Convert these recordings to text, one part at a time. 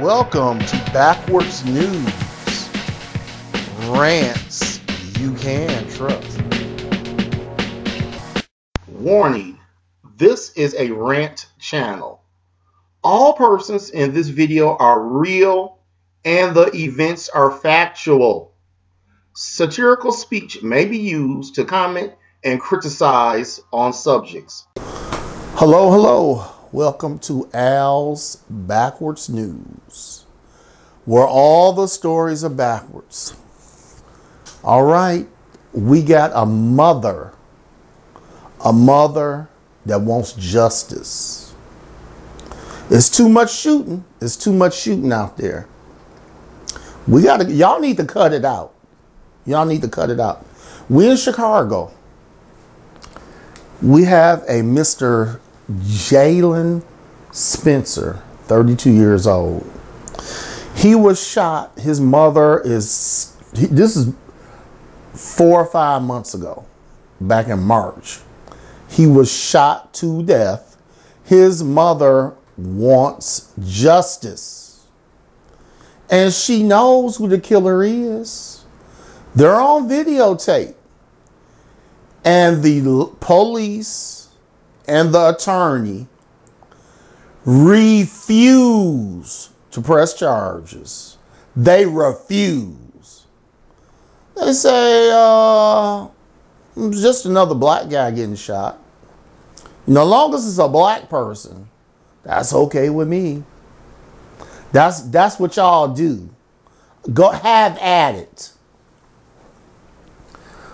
Welcome to Backwards News. Rants you can trust. Warning this is a rant channel. All persons in this video are real and the events are factual. Satirical speech may be used to comment and criticize on subjects. Hello, hello. Welcome to Al's Backwards News, where all the stories are backwards. All right, we got a mother, a mother that wants justice. It's too much shooting. It's too much shooting out there. We got to, y'all need to cut it out. Y'all need to cut it out. We in Chicago. We have a Mr. Jaleel Spencer, 32 years old. He was shot. His mother is, he, this is four or five months ago, back in March. He was shot to death. His mother wants justice. And she knows who the killer is. They're on videotape. And the police and the attorney refuse to press charges. They refuse. They say, uh, just another black guy getting shot. No longer it's a black person, that's okay with me. That's that's what y'all do. Go have at it.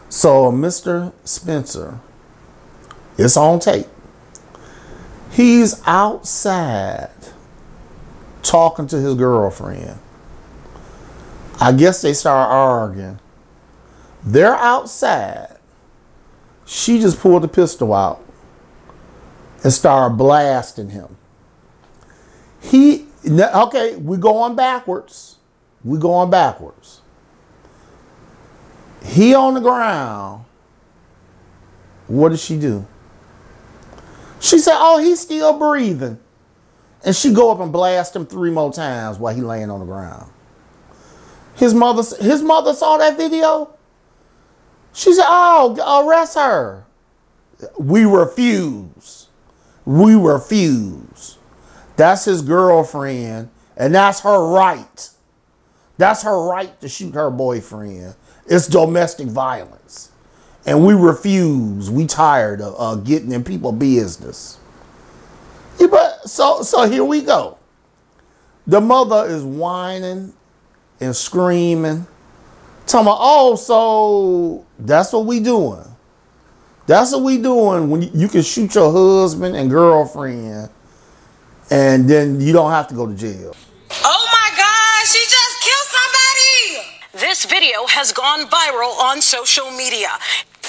So Mr. Spencer, it's on tape. He's outside talking to his girlfriend. I guess they start arguing. They're outside. She just pulled the pistol out and started blasting him. He, okay, we're going backwards. We're going backwards. He on the ground. What did she do? She said, "Oh, he's still breathing," and she go up and blast him three more times while he laying on the ground. His mother, his mother saw that video. She said, "Oh, arrest her." We refuse. We refuse. That's his girlfriend, and that's her right. That's her right to shoot her boyfriend. It's domestic violence. And we refuse. We tired of uh, getting in people business. But so so here we go. The mother is whining and screaming. Talking about, oh, so that's what we doing. That's what we doing when you can shoot your husband and girlfriend and then you don't have to go to jail. Oh my God, she just killed somebody. This video has gone viral on social media.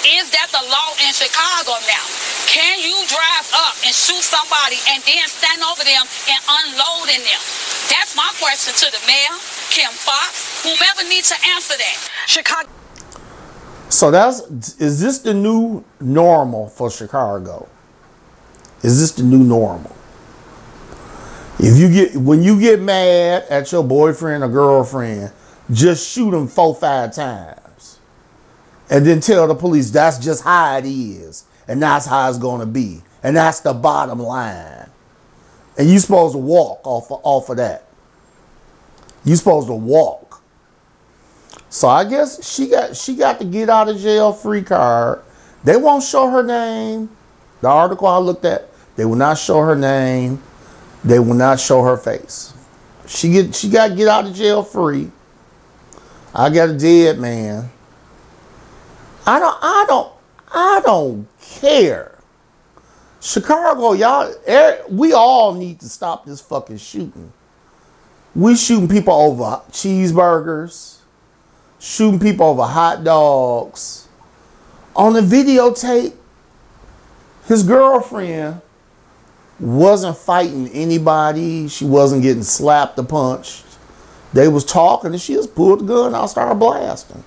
Is that the law in Chicago now? Can you drive up and shoot somebody and then stand over them and unload in them? That's my question to the mayor, Kim Foxx, whomever needs to answer that. Chicago. So that's is this the new normal for Chicago? Is this the new normal? If you get when you get mad at your boyfriend or girlfriend, just shoot them four five times and then tell the police that's just how it is. And that's how it's going to be. And that's the bottom line. And you supposed to walk off of, off of that. You supposed to walk. So i guess she got she got to get out of jail free card. They won't show her name. The article i looked at they will not show her name. They will not show her face. She get she got to get out of jail free. I got a dead man I don't, I don't, I don't care. Chicago, y'all, er, we all need to stop this fucking shooting. We shooting people over cheeseburgers, shooting people over hot dogs. On the videotape, his girlfriend wasn't fighting anybody. She wasn't getting slapped or punched. They was talking and she just pulled the gun out started blasting.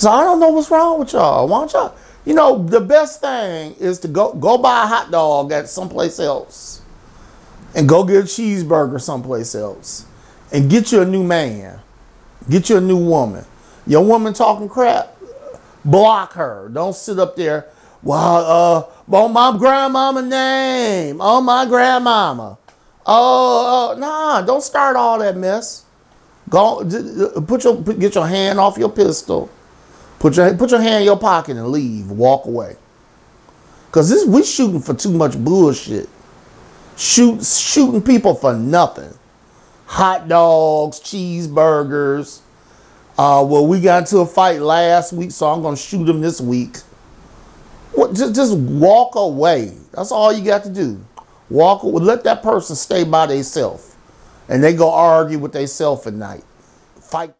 So I don't know what's wrong with y'all. Why don't y'all? You know, the best thing is to go go buy a hot dog at someplace else. and go get a cheeseburger someplace else and get you a new man. Get you a new woman. Your woman talking crap, block her. Don't sit up there. Well, uh, on my grandmama name. Oh, my grandmama. Oh, uh, nah, don't start all that mess. Go, put your, get your hand off your pistol. Put your, put your hand in your pocket and leave. Walk away. Cause this, we shooting for too much bullshit. Shoot, shooting people for nothing. Hot dogs, cheeseburgers. Uh, well, we got into a fight last week, so I'm gonna shoot him this week. What? Just, just walk away. That's all you got to do. Walk. Let that person stay by themselves, and they go argue with themselves at night. Fight.